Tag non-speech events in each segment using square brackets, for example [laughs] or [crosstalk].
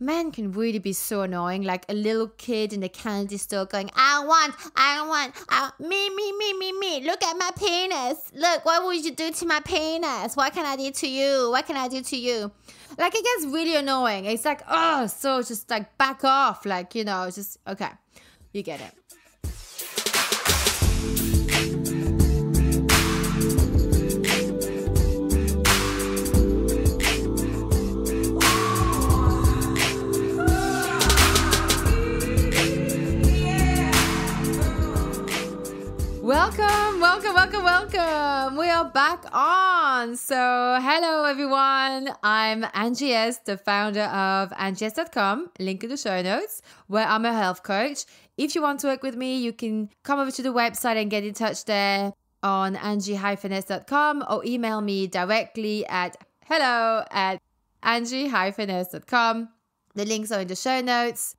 men can really be so annoying. Like a little kid in the candy store going, I want, I want, I, me, me, me, me, me. Look at my penis. Look, what would you do to my penis? What can I do to you? What can I do to you? Like it gets really annoying. It's like, oh, so just like back off. Like, you know, just, okay, you get it. Welcome, welcome, welcome, welcome. We are back on. So, hello everyone. I'm Angie S, the founder of angie-s.com, link in the show notes, where I'm a health coach. If you want to work with me, you can come over to the website and get in touch there on angie-s.com or email me directly at hello at angie-s.com. The links are in the show notes.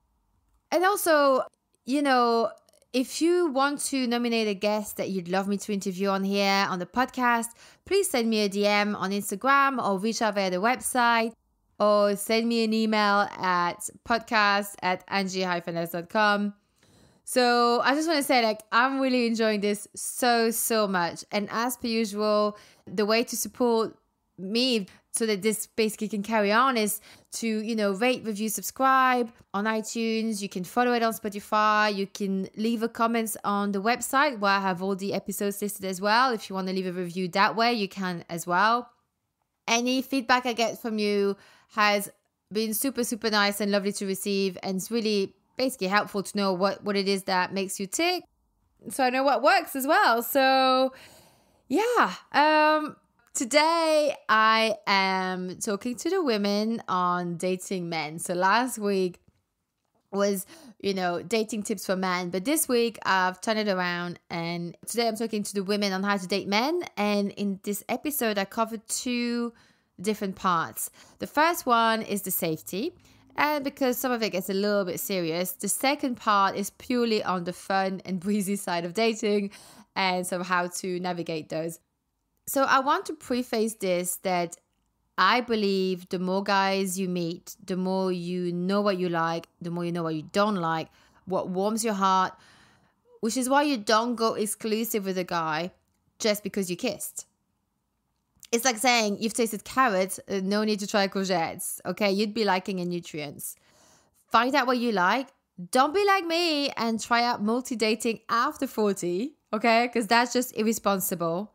And also, you know, if you want to nominate a guest that you'd love me to interview on here on the podcast, please send me a DM on Instagram or reach out via the website or send me an email at podcast at angie-s.com. So I just want to say, like, I'm really enjoying this so, so much. And as per usual, the way to support me so that this basically can carry on is to you know rate review subscribe on itunes. You can follow it on spotify. You can leave a comments on the website where i have all the episodes listed as well. If you want to leave a review that way you can as well. Any feedback i get from you has been super super nice and lovely to receive and it's really basically helpful to know what what it is that makes you tick so i know what works as well. So yeah um Today, I am talking to the women on dating men. So last week was, you know, dating tips for men, but this week I've turned it around and today I'm talking to the women on how to date men. And in this episode, I covered two different parts. The first one is the safety. And because some of it gets a little bit serious, the second part is purely on the fun and [laughs] breezy side of dating and so how to navigate those. So I want to preface this that I believe the more guys you meet, the more you know what you like, the more you know what you don't like, what warms your heart, which is why you don't go exclusive with a guy just because you kissed. It's like saying you've tasted carrots, uh, no need to try courgettes. Okay, you'd be liking in nutrients. Find out what you like. Don't be like me and try out multi dating after 40, okay? Because that's just irresponsible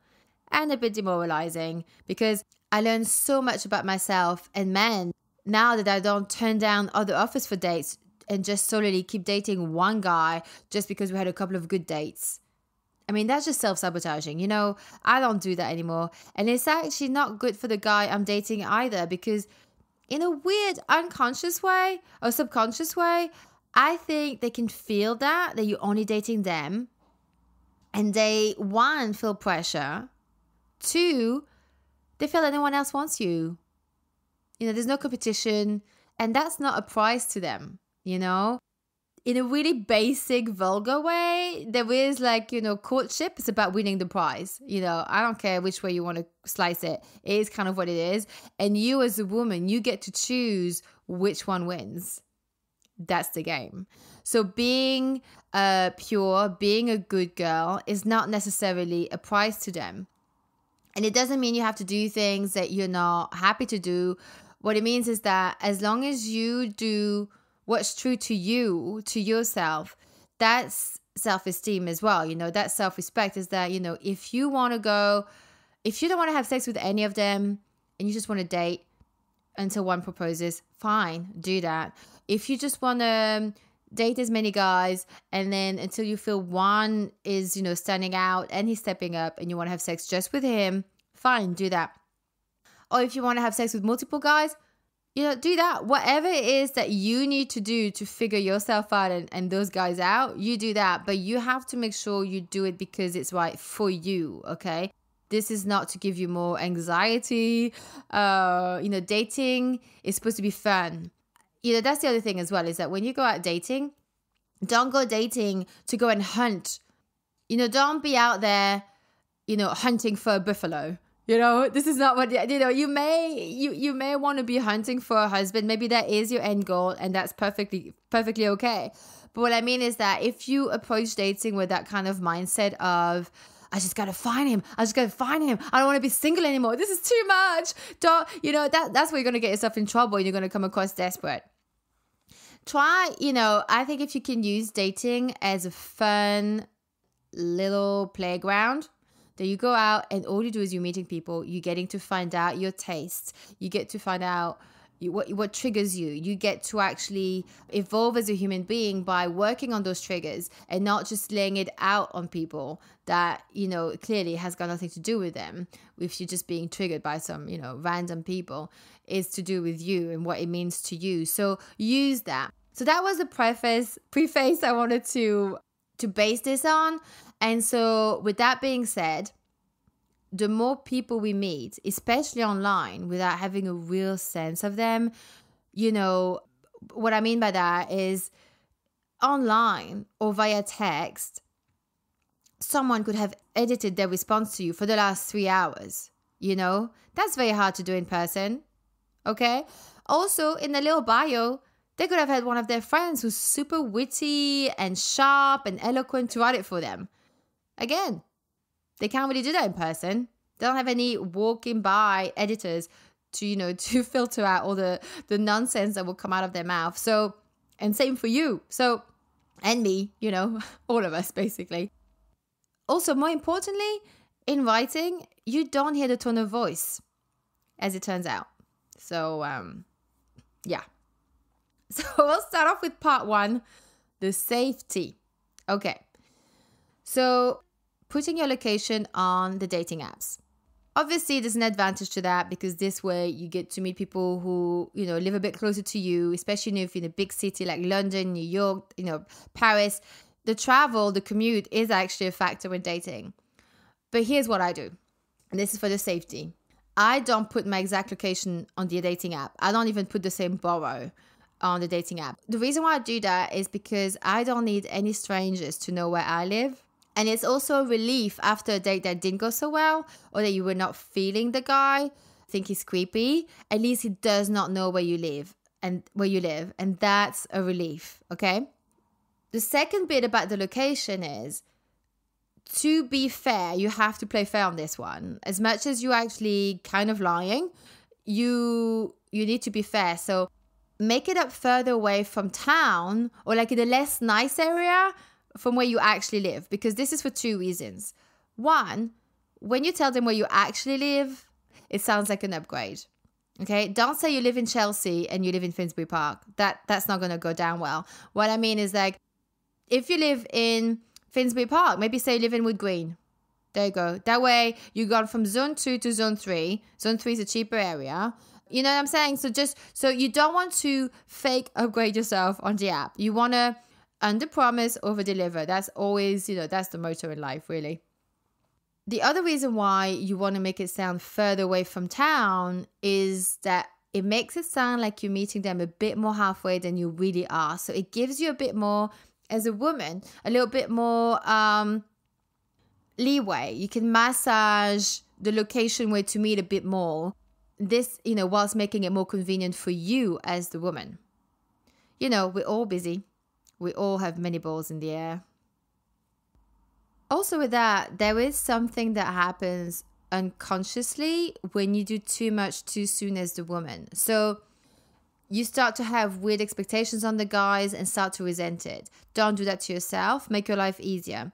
and a bit demoralizing because I learned so much about myself and men now that I don't turn down other offers for dates and just solely keep dating one guy just because we had a couple of good dates. I mean, that's just self sabotaging. You know, I don't do that anymore. And it's actually not good for the guy I'm dating either because, in a weird, unconscious way or subconscious way, I think they can feel that, that you're only dating them. And they, one, feel pressure Two, they feel that no one else wants you. You know, there's no competition, and that's not a prize to them, you know? In a really basic, vulgar way, there is like, you know, courtship. It's about winning the prize. You know, I don't care which way you want to slice it. It is kind of what it is. And you, as a woman, you get to choose which one wins. That's the game. So being uh, pure, being a good girl is not necessarily a prize to them. And it doesn't mean you have to do things that you're not happy to do. What it means is that as long as you do what's true to you, to yourself, that's self esteem as well. You know, that self respect is that, you know, if you want to go, if you don't want to have sex with any of them and you just want to date until one proposes, fine, do that. If you just want to date as many guys and then until you feel one is you know standing out and he's stepping up and you want to have sex just with him fine do that. Or if you want to have sex with multiple guys you know do that. Whatever it is that you need to do to figure yourself out and, and those guys out you do that. But you have to make sure you do it because it's right for you okay? This is not to give you more anxiety. Uh you know dating is supposed to be fun you know, that's the other thing as well is that when you go out dating, don't go dating to go and hunt. You know, don't be out there, you know, hunting for a buffalo. You know, this is not what you know. You may you you may want to be hunting for a husband. Maybe that is your end goal, and that's perfectly perfectly okay. But what I mean is that if you approach dating with that kind of mindset of I just gotta find him. I just gotta find him. I don't want to be single anymore. This is too much. Don't you know that that's where you're gonna get yourself in trouble and you're gonna come across desperate. Try, you know, I think if you can use dating as a fun little playground that you go out and all you do is you're meeting people, you're getting to find out your tastes, you get to find out what what triggers you. You get to actually evolve as a human being by working on those triggers and not just laying it out on people that you know clearly has got nothing to do with them. If you're just being triggered by some you know random people, is to do with you and what it means to you. So use that. So that was the preface preface I wanted to to base this on. And so, with that being said, the more people we meet, especially online, without having a real sense of them, you know, what I mean by that is online or via text, someone could have edited their response to you for the last three hours. You know, that's very hard to do in person. Okay. Also, in the little bio, they could have had one of their friends who's super witty and sharp and eloquent to write it for them. Again, they can't really do that in person. They don't have any walking by editors to, you know, [laughs] to filter out all the, the nonsense that will come out of their mouth. So, and same for you. So, and me, you know, [laughs] all of us basically. Also, more importantly, in writing, you don't hear the tone of voice, as it turns out. So, um, yeah. [laughs] So, we'll start off with part one the safety. Okay. So, putting your location on the dating apps. Obviously, there's an advantage to that because this way you get to meet people who, you know, live a bit closer to you, especially if you're in a big city like London, New York, you know, Paris. The travel, the commute is actually a factor when dating. But here's what I do, and this is for the safety. I don't put my exact location on the dating app. I don't even put the same borough on the dating app. The reason why I do that is because I don't need any strangers to know where I live. And it's also a relief after a date that didn't go so well or that you were not feeling the guy, think he's creepy. At least he does not know where you live and where you live. And that's a relief. Okay. The second bit about the location is to be fair, you have to play fair on this one. As much as you actually kind of lying, you you need to be fair. So make it up further away from town or like in a less nice area from where you actually live because this is for two reasons. One, when you tell them where you actually live, it sounds like an upgrade. Okay, don't say you live in Chelsea and you live in Finsbury Park. That that's not going to go down well. What I mean is like if you live in Finsbury Park, maybe say you live in Wood Green. There you go. That way you got from zone 2 to zone 3. Zone 3 is a cheaper area. You know what I'm saying? So just so you don't want to fake upgrade yourself on the app. You want to under promise, over deliver. That's always, you know, that's the motto in life, really. The other reason why you want to make it sound further away from town is that it makes it sound like you're meeting them a bit more halfway than you really are. So it gives you a bit more, as a woman, a little bit more um, leeway. You can massage the location where to meet a bit more. This, you know, whilst making it more convenient for you as the woman. You know, we're all busy. We all have many balls in the air. Also, with that, there is something that happens unconsciously when you do too much too soon as the woman. So, you start to have weird expectations on the guys and start to resent it. Don't do that to yourself. Make your life easier.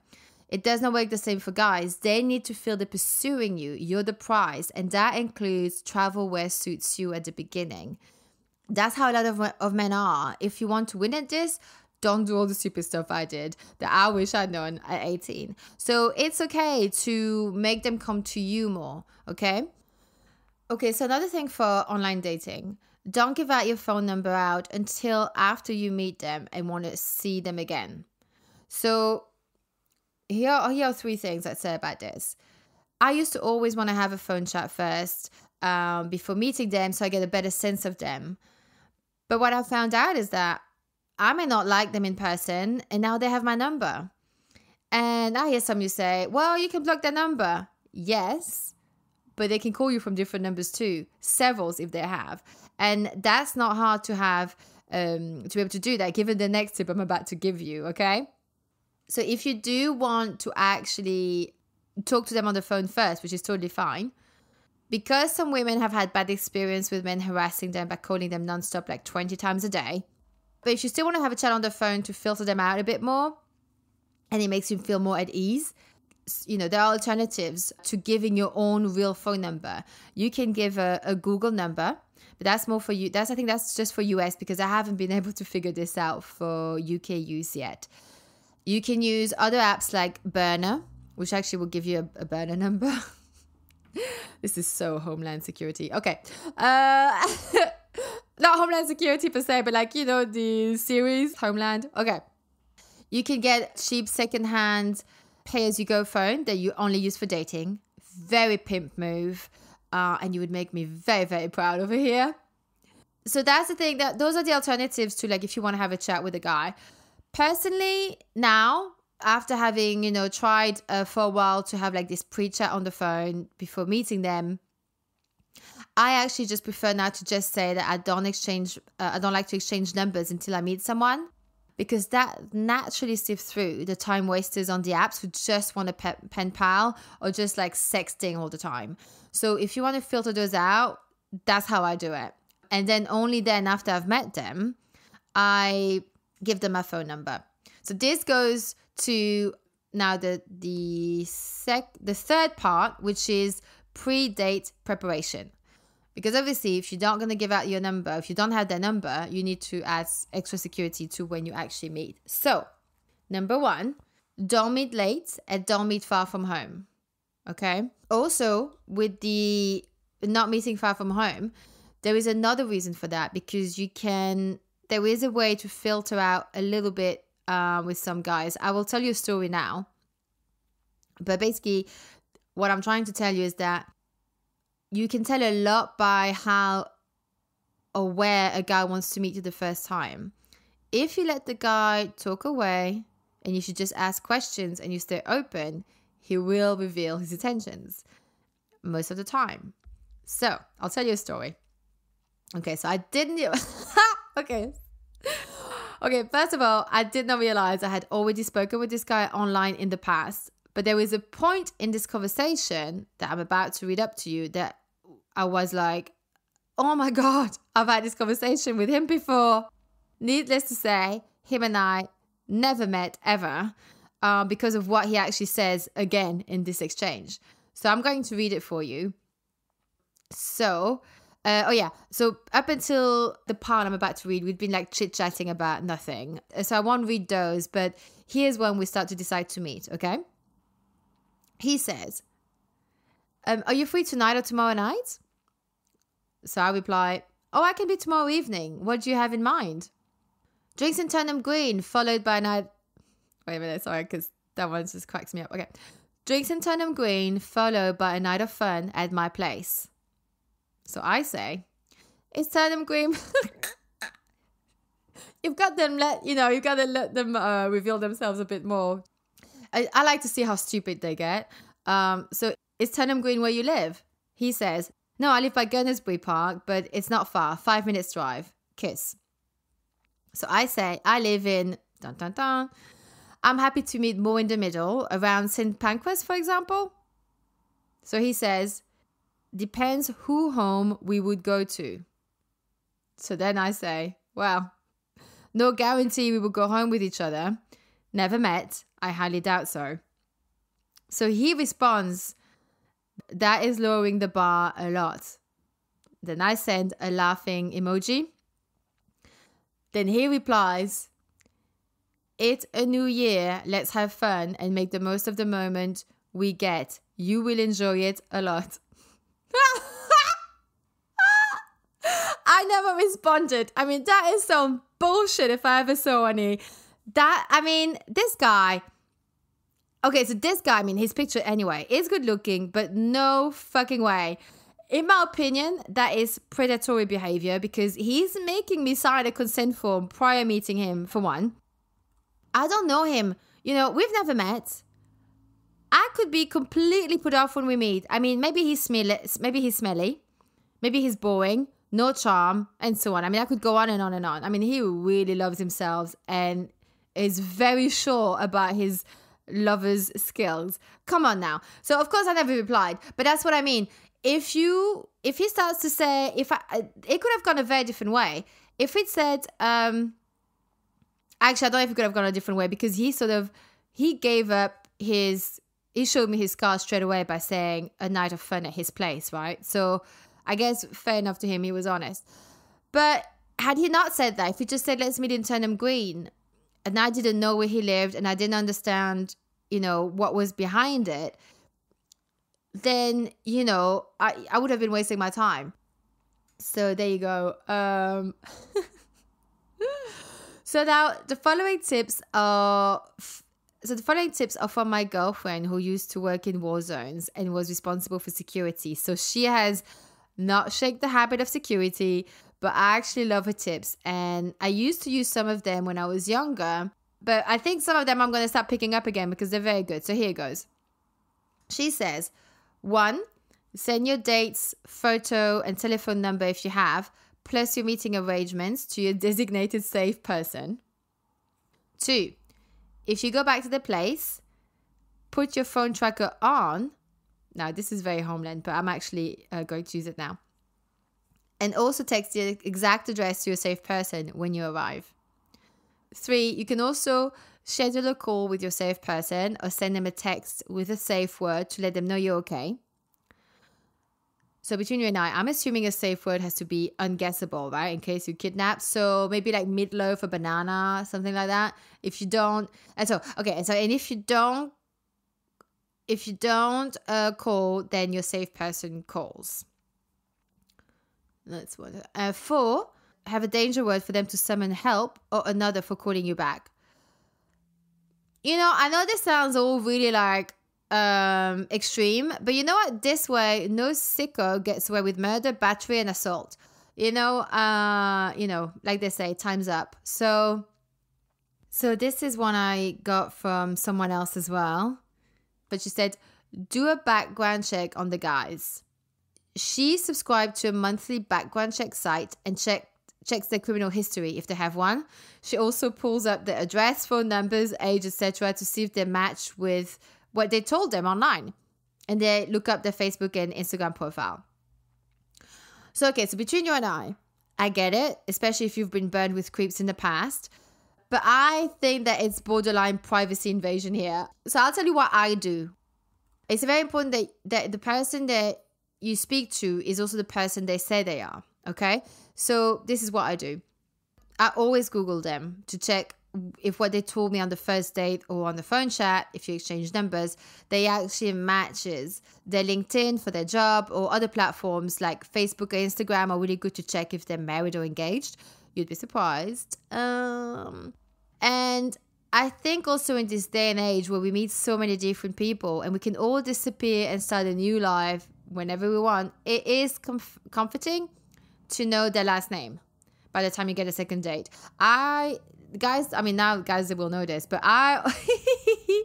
It does not work the same for guys. They need to feel they're pursuing you. You're the prize. And that includes travel where suits you at the beginning. That's how a lot of, of men are. If you want to win at this, don't do all the stupid stuff I did that I wish I'd known at 18. So it's okay to make them come to you more, okay? Okay, so another thing for online dating don't give out your phone number out until after you meet them and want to see them again. So here are, here are three things I'd say about this. I used to always want to have a phone chat first um, before meeting them so I get a better sense of them. But what I found out is that I may not like them in person, and now they have my number. And I hear some you say, well, you can block their number. Yes, but they can call you from different numbers too, several if they have. And that's not hard to have um, to be able to do that, given the next tip I'm about to give you. Okay. So if you do want to actually talk to them on the phone first, which is totally fine, because some women have had bad experience with men harassing them by calling them nonstop like 20 times a day. But if you still want to have a chat on the phone to filter them out a bit more and it makes you feel more at ease, you know, there are alternatives to giving your own real phone number. You can give a, a Google number, but that's more for you. That's, I think that's just for US because I haven't been [laughs] able to figure this out for UK use yet. You can use other apps like Burner, which actually will give you a, a burner number. [laughs] this is so Homeland Security. Okay. Uh, [laughs] not Homeland Security per se, but like, you know, the series Homeland. Okay. You can get cheap secondhand pay as you go phone that you only use for dating. Very pimp move. Uh, and you would make me very, very proud over here. So that's the thing that those are the alternatives to like if you want to have a chat with a guy. Personally, now after having you know tried uh, for a while to have like this pre-chat on the phone before meeting them i actually just prefer now to just say that i don't exchange uh, i don't like to exchange numbers until i meet someone because that naturally sifts through the time wasters on the apps who just want a pe- pen pal or just like sexting all the time. So if you want to filter those out, that's how I do it. And then only then after I've met them, I give them my phone number. So this goes to now the the sec the third part, which is pre-date preparation. Because obviously, if you're not going to give out your number, if you don't have their number, you need to add extra security to when you actually meet. So, number one, don't meet late and don't meet far from home. Okay. Also, with the not meeting far from home, there is another reason for that because you can, there is a way to filter out a little bit uh, with some guys. I will tell you a story now. But basically, what I'm trying to tell you is that you can tell a lot by how aware a guy wants to meet you the first time. If you let the guy talk away and you should just ask questions and you stay open, he will reveal his intentions most of the time. So I'll tell you a story. Okay, so I didn't. [laughs] okay. Okay, first of all, I did not realize I had already spoken with this guy online in the past, but there was a point in this conversation that I'm about to read up to you that I was like, oh my God, I've had this conversation with him before. Needless to say, him and I never met ever uh, because of what he actually says again in this exchange. So I'm going to read it for you. So, uh, oh yeah, so up until the part I'm about to read, we've been like chit chatting about nothing. So I won't read those, but here's when we start to decide to meet, okay? He says, um, Are you free tonight or tomorrow night? So I reply, Oh, I can be tomorrow evening. What do you have in mind? Drinks in Turnham Green, followed by a night. Wait a minute, sorry, because that one just cracks me up. Okay. Drinks in Turnham Green, followed by a night of fun at my place. So I say, It's Turnham Green. [laughs] you've got them let, you know, you've got to let them uh, reveal themselves a bit more. I, I like to see how stupid they get. Um, so, is Turnham Green where you live? He says, no, I live by Gunnersbury Park, but it's not far. Five minutes drive. Kiss. So I say, I live in dun dun dun. I'm happy to meet more in the middle, around St. Pancras, for example. So he says, depends who home we would go to. So then I say, well, no guarantee we will go home with each other. Never met. I highly doubt so. So he responds, that is lowering the bar a lot. Then I send a laughing emoji. Then he replies, It's a new year. Let's have fun and make the most of the moment we get. You will enjoy it a lot. [laughs] I never responded. I mean, that is some bullshit if I ever saw any. That, I mean, this guy Okay, so this guy, I mean, his picture anyway is good looking, but no fucking way. In my opinion, that is predatory behavior because he's making me sign a consent form prior meeting him, for one. I don't know him. You know, we've never met. I could be completely put off when we meet. I mean, maybe he's smelly, maybe he's smelly, maybe he's boring, no charm, and so on. I mean, I could go on and on and on. I mean, he really loves himself and is very sure about his lover's skills. Come on now. So of course I never replied, but that's what I mean. If you if he starts to say if I it could have gone a very different way. If it said um actually I don't know if it could have gone a different way because he sort of he gave up his he showed me his car straight away by saying a night of fun at his place, right? So I guess fair enough to him, he was honest. But had he not said that, if he just said let's meet in Turnham Green, and I didn't know where he lived and I didn't understand, you know, what was behind it, then, you know, I, I would have been wasting my time. So there you go. Um, [laughs] so now the following tips are. So the following tips are from my girlfriend who used to work in war zones and was responsible for security. So she has not shake the habit of security, but I actually love her tips. And I used to use some of them when I was younger, but I think some of them I'm going to start picking up again because they're very good. So here goes. She says, one, send your dates, photo, and telephone number if you have, plus your meeting arrangements to your [laughs] designated safe person. Two, if you go back to the place, put your phone tracker on. Now, this is very homeland, but I'm actually uh, going to use it now and also text the exact address to your safe person when you arrive. Three, you can also schedule a call with your safe person or send them a text with a safe word to let them know you're okay. So between you and I, I'm assuming a safe word has to be unguessable, right? In case you kidnap. So maybe like meatloaf or banana, something like that. If you don't, and so okay, and so and if you don't, if you don't uh, call, then your safe person calls. That's one. Uh, four, have a danger word for them to summon help or another for calling you back. You know, I know this sounds all really like um extreme, but you know what? This way, no sicko gets away with murder, battery, and assault. You know, uh, you know, like they say, time's up. So so this is one I got from someone else as well. But she said, do a background check on the guys she subscribed to a monthly background check site and checked checks their criminal history if they have one. She also pulls up their address, phone numbers, age, etc. to see if they match with what they told them online. And they look up their Facebook and Instagram profile. So okay, so between you and I, I get it, especially if you've been burned with creeps in the past. But I think that it's borderline privacy invasion here. So I'll tell you what I do. It's very important that, that the person that you speak to is also the person they say they are. Okay. So this is what I do. I always Google them to check if what they told me on the first date or on the phone chat, if you exchange numbers, they actually matches their LinkedIn for their job or other platforms like Facebook or Instagram are really good to check if they're married or engaged. You'd be surprised. Um, and I think also in this day and age where we meet so many different people and we can all disappear and start a new life whenever we want, it is comf- comforting to know their last name by the time you get a second date. I guys, I mean now guys they will know this, but I [laughs]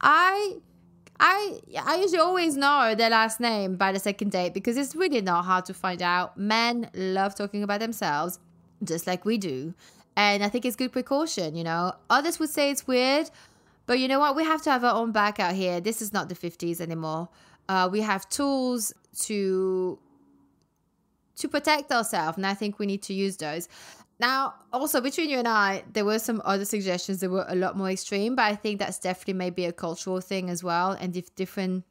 I I I usually always know their last name by the second date because it's really not hard to find out. Men love talking about themselves just like we do. And I think it's good precaution, you know. Others would say it's weird, but you know what? We have to have our own back out here. This is not the 50s anymore. Uh, we have tools to to protect ourselves, and I think we need to use those. Now, also between you and I, there were some other suggestions that were a lot more extreme, but I think that's definitely maybe a cultural thing as well, and if different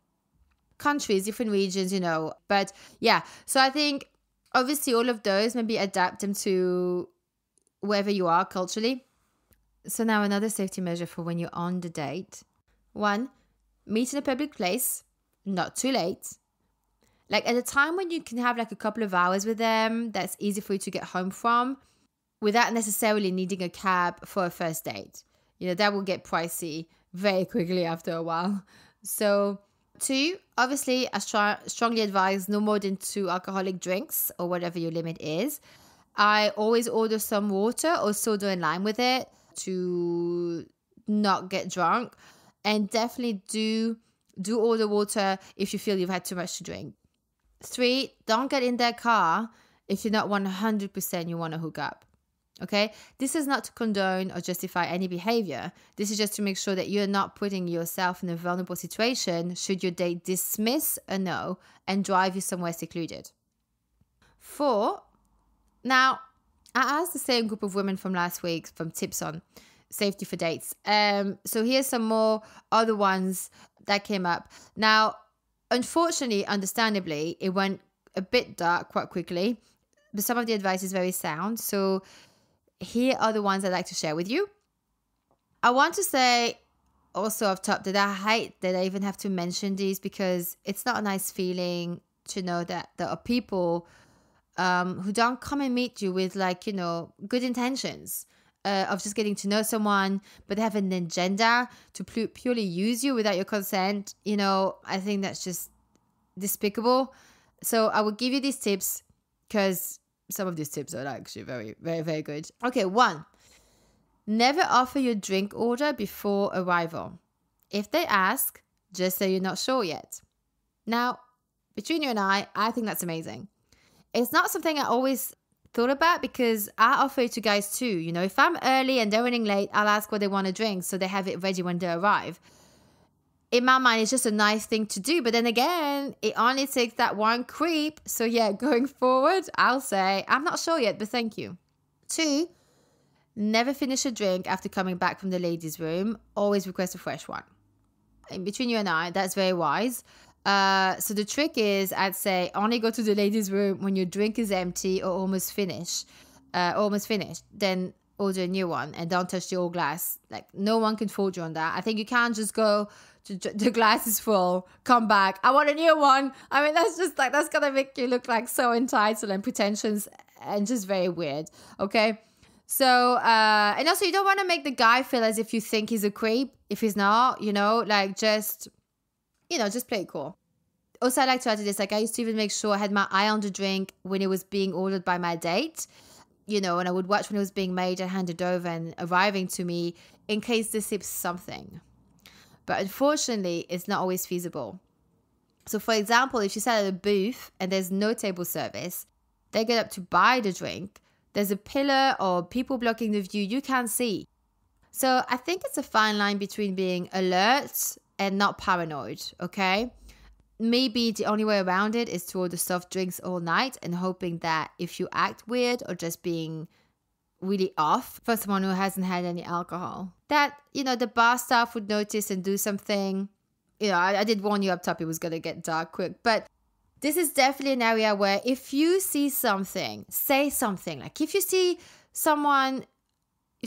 countries, different regions, you know. But yeah, so I think obviously all of those maybe adapt them to wherever you are culturally. So now another safety measure for when you're on the date. One, meet in a public place not too late. Like at a time when you can have like a couple of hours with them, that's easy for you to get home from without necessarily needing a cab for a first date. You know, that will get pricey very quickly after a while. So, two, obviously, I str- strongly advise no more than two alcoholic drinks or whatever your limit is. I always order some water or soda in line with it to not get drunk And definitely do do order water if you feel you've had too much to drink. Three, don't get in their car if you're not 100% you want to hook up. Okay, this is not to condone or justify any behavior. This is just to make sure that you're not putting yourself in a vulnerable situation should your date dismiss a no and drive you somewhere secluded. Four, now I asked the same group of women from last week from tips on safety for dates. Um, so here's some more other ones that came up. Now, unfortunately, understandably, it went a bit dark quite quickly, but some of the advice is very sound. So here are the ones I'd like to share with you. I want to say also off top that I hate that I even have to mention these because it's not a nice feeling to know that there are people um, who don't come and meet you with like you know good intentions uh, of just getting to know someone, but they have an agenda to pu- purely use you without your consent. You know, I think that's just despicable. So I will give you these tips because some of these tips are actually very, very, very good. Okay, one, never offer your drink order before arrival. If they ask, just say you're not sure yet. Now, between you and I, I think that's amazing. It's not something I always thought about because I offer it to guys too. You know, if I'm early and they're running late, I'll ask what they want to drink so they have it ready when they arrive in my mind, it's just a nice thing to do. But then again, it only takes that one creep. So, yeah, [laughs] going forward, I'll say, I'm not sure yet, but thank you. Two, never finish a drink after coming back from the ladies' room. Always request a fresh one. In between you and I, that's very wise. Uh, so, the trick is, I'd say, only go to the ladies' room when your drink is empty or almost finished. Uh, almost finished. Then order a new one and don't touch the old glass. Like, no one can fault you on that. I think you can't just go to the glass is full. Come back. I want a new one. I mean, that's just like that's gonna make you look like so entitled and pretentious and just very weird. Okay. So, uh, and also you don't want to make the guy feel as if you think he's a creep if he's not, you know, like just, you know, just play it cool. Also, I like to add to this, like I used to even make sure I had my eye on the drink when it was being ordered by my date, you know, and I would watch when it was being made and handed over and arriving to me in case this sips something but unfortunately, it's not always feasible. So, for example, if you sat at a booth and there's no table service, they get up to buy the drink, there's a pillar or people blocking the view you can't see. So, I think it's a fine line between being alert and not paranoid, okay? Maybe the only way around it is to order soft drinks all night and hoping that if you act weird or just being really off for someone who hasn't had any alcohol. That, you know, the bar staff would notice and do something. You know, I, I did warn you up top it was going to get dark quick, but this is definitely an area where if you see something, say something. Like if you see someone,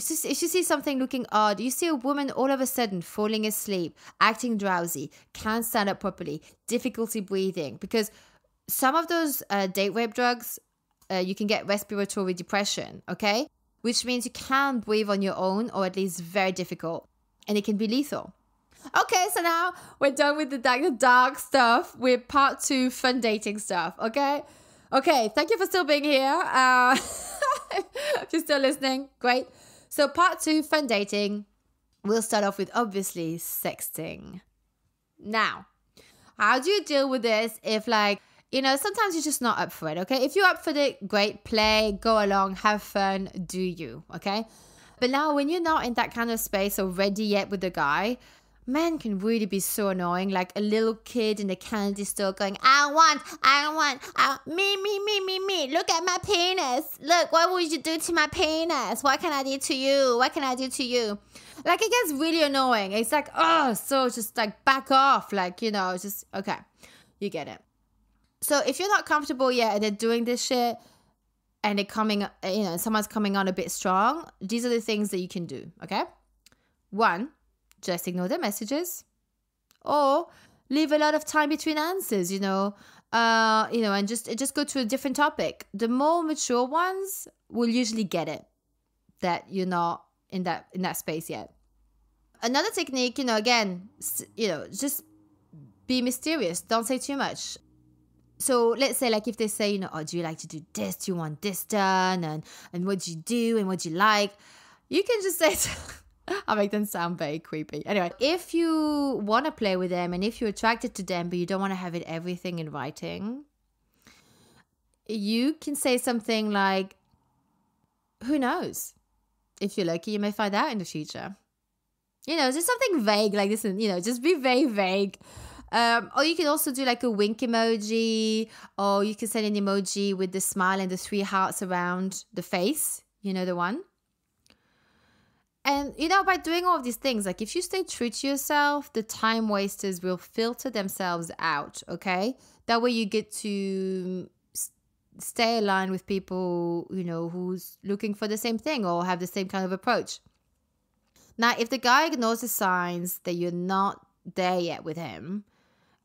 if you, see something looking odd, you see a woman all of a sudden falling asleep, acting drowsy, can't stand up properly, difficulty breathing, because some of those uh, date rape drugs, uh, you can get respiratory depression, okay? which means you can't breathe on your own, or at least very difficult, and it can be lethal. Okay, so now we're done with the dark, the dark stuff. We're part two, fun dating stuff. Okay, okay. Thank you for still being here. Uh, [laughs] if you're still listening, great. So part two, fun dating. We'll start off with obviously sexting. Now, how do you deal with this if like you know, sometimes you're just not up for it, okay? If you're up for it, great, play, go along, have fun, do you, okay? But now, when you're not in that kind of space or ready yet with the guy, men can really be so annoying. Like a little kid in the candy store going, I want, I want, I, me, me, me, me, me. Look at my penis. Look, what would you do to my penis? What can I do to you? What can I do to you? Like it gets really annoying. It's like, oh, so just like back off. Like, you know, just, okay, you get it. So if you're not comfortable yet and they're doing this shit and they're coming, you know, someone's coming on a bit strong, these are the things that you can do, okay? One, just ignore their messages? Or leave a lot of time between answers, you know, uh, you know, and just just go to a different topic. The more mature ones will usually get it that you're not in that in that space yet. Another technique, you know, again, you know, just be mysterious. Don't say too much. So let's say like if they say you know oh do you like to do this? Do you want this done? And and what do you do? And what do you like? You can just say [laughs] I make them sound very creepy. Anyway, if you want to play with them and if you're attracted to them, but you don't want to have it everything in writing, you can say something like, Who knows? If you're lucky, you may find out in the future. You know, just something vague like this, and you know, just be very vague. Um, or you can also do like a wink emoji, or you can send an emoji with the smile and the three hearts around the face. You know the one. And you know, by doing all of these things, like if you stay true to yourself, the time wasters will filter themselves out. Okay, that way you get to stay aligned with people, you know, who's looking for the same thing or have the same kind of approach. Now, if the guy ignores the signs that you're not there yet with him,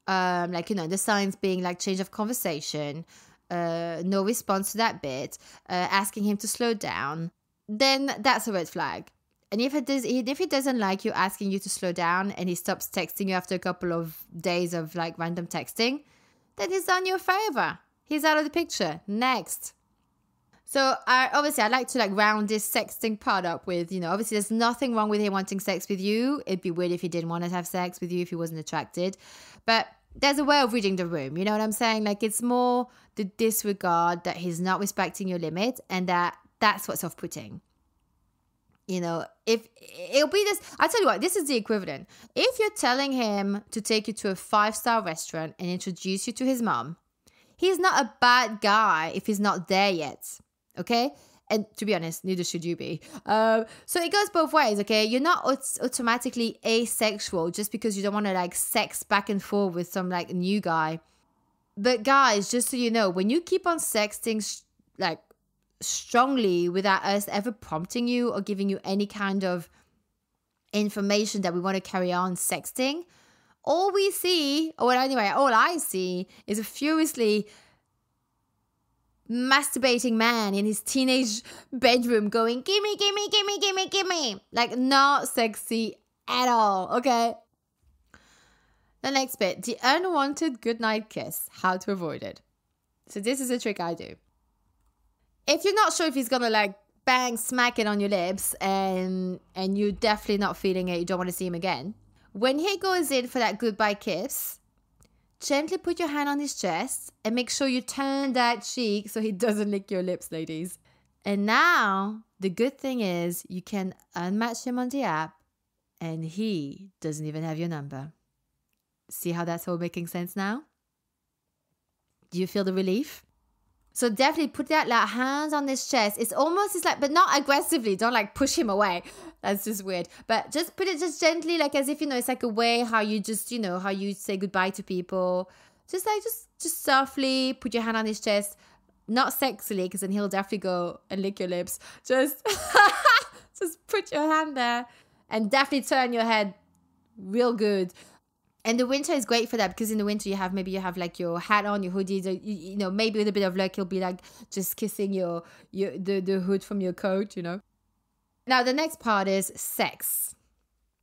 um, like you know, the signs being like change of conversation, uh, no response to that bit, uh, asking him to slow down, then that's a red flag. And if it does, if he doesn't like you asking you to slow down, and he stops texting you after a couple of days of like random texting, then he's done you a favor. He's out of the picture. Next. So I obviously I like to like round this sexting part up with, you know, obviously there's nothing wrong with him wanting sex with you. It'd be weird if he didn't want to have sex with you if he wasn't attracted. But there's a way of reading the room. You know what I'm saying? Like it's more the disregard that he's not respecting your limit and that that's what's off-putting. You know, if it'll be this, I tell you what, this is the equivalent. If you're telling him to take you to a five-star restaurant and introduce you to his mom, he's not a bad guy if he's not there yet. Okay. And to be honest, neither should you be. Um, so it goes both ways, okay? You're not automatically asexual just because you don't want to like sex back and forth with some like new guy. But guys, just so you know, when you keep on sexting like strongly without us ever prompting you or giving you any kind of information that we want to carry on sexting, all we see, or anyway, all I see is a furiously masturbating man in his teenage bedroom going, gimme, gimme, gimme, gimme, gimme. Like, not sexy at all, okay? The next bit the unwanted goodnight kiss, how to avoid it. So, this is a trick I do. If you're not sure if he's gonna like bang, smack it on your lips, and and you're definitely not feeling it, you don't want to see him again. When he goes in for that goodbye kiss, Gently put your hand on his chest and make sure you turn that cheek so he doesn't lick your lips, ladies. And now, the good thing is you can unmatch him on the app and he doesn't even have your number. See how that's all making sense now? Do you feel the relief? So definitely put that like hands on his chest. It's almost it's like, but not aggressively. Don't like push him away. That's just weird. But just put it just gently, like as if you know it's like a way how you just you know how you say goodbye to people. Just like just just softly put your hand on his chest, not sexily, because then he'll definitely go and lick your lips. Just [laughs] just put your hand there and definitely turn your head real good and the winter is great for that because in the winter you have maybe you have like your hat on your hoodie you, you know maybe with a bit of luck you'll be like just kissing your your the, the hood from your coat you know? Now the next part is sex.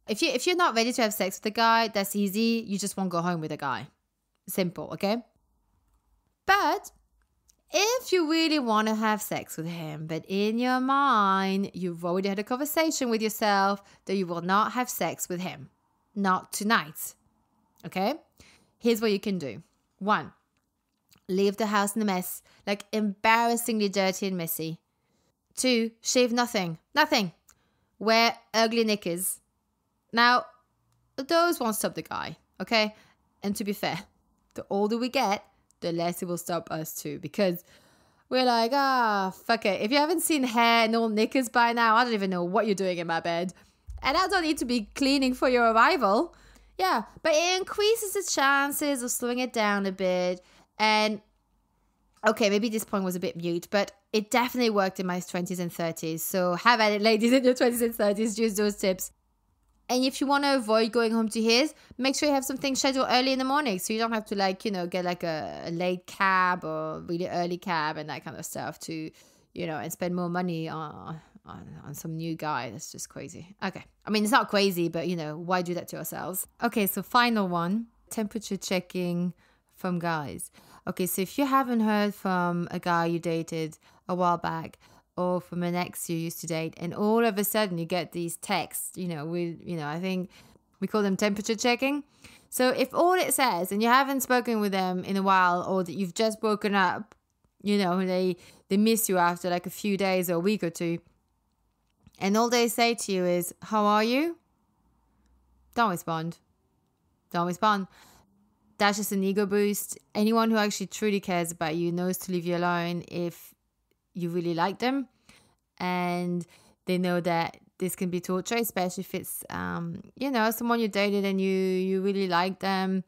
If you if you're not ready to have sex with a guy that's easy. You just won't go home with a guy. Simple okay? But if you really want to have sex with him, but in your mind, you've already had a conversation with yourself that you will not have sex with him. Not tonight. Okay? Here's what you can do. One, leave the house in a mess, like embarrassingly dirty and messy. Two, shave nothing. Nothing. Wear ugly knickers. Now, those won't stop the guy, okay? And to be fair, the older we get, the less it will stop us too, because we're like, ah, oh, fuck it. If you haven't seen hair and old knickers by now, I don't even know what you're doing in my bed. And I don't need to be cleaning for your arrival. Yeah, but it increases the chances of slowing it down a bit. And okay, maybe this point was a bit mute, but it definitely worked in my 20s and 30s. So have at it, ladies in your 20s and 30s. Use those tips. And if you want to avoid going home to his, make sure you have something scheduled early in the morning so you don't have to, like, you know, get like a, a late cab or really early cab and that kind of stuff to, you know, and spend more money on on, on some new guy. That's just crazy. Okay. I mean, it's not crazy, but you know, why do that to ourselves? Okay, so final one temperature checking from guys. Okay, so if you haven't heard from a guy you dated a while back, or from an ex you used to date, and all of a sudden you get these texts, you know, we, you know, I think we call them temperature checking. So if all it says, and you haven't spoken with them in a while, or that you've just broken up, you know, they they miss you after like a few days or a week or two, and all they say to you is, "How are you?" Don't respond. Don't respond. That's just an ego boost. Anyone who actually truly cares about you knows to leave you alone if you really like them, and they know that this can be torture, especially if it's um, you know someone you dated and you you really like them.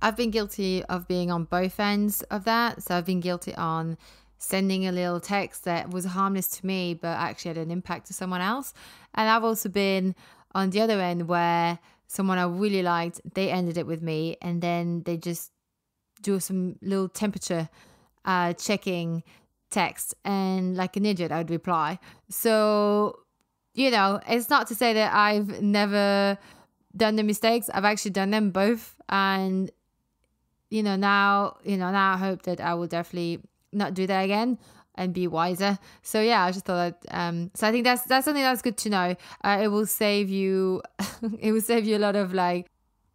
I've been guilty of being on both ends of that. So I've been guilty on sending a little text that was harmless to me but actually had an impact to someone else, and I've also been on the other end where someone I really liked they ended it with me and then they just do some little temperature uh, checking text and like an idiot I would reply. So you know, it's not to say that I've never done the mistakes. I've actually done them both. And, you know, now, you know, now I hope that I will definitely not do that again and be wiser. So yeah, I just thought that, um, so I think that's, that's something that's good to know. Uh, it will save you, [laughs] it will save you a lot of like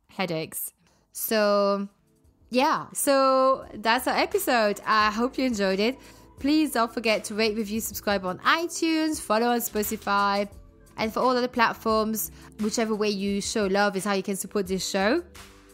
headaches. So yeah, so that's our episode. I hope you enjoyed it. Please don't forget to rate, review, subscribe on iTunes, follow on Spotify, and for all other platforms, whichever way you show love is how you can support this show.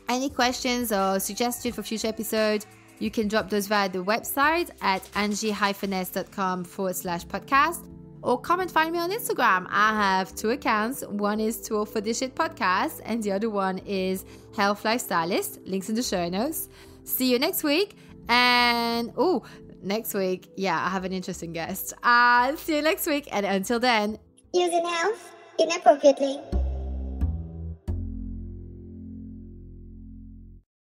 Any questions or suggestions for future episodes, you can drop those via the website at angie-s.com forward slash podcast or come and find me on Instagram. I have two accounts. One is Tool for shit podcast and the other one is health lifestylist. Links in the show notes. See you next week. And oh, next week, yeah, I have an interesting guest. Uh, see you next week. And until then, using health inappropriately.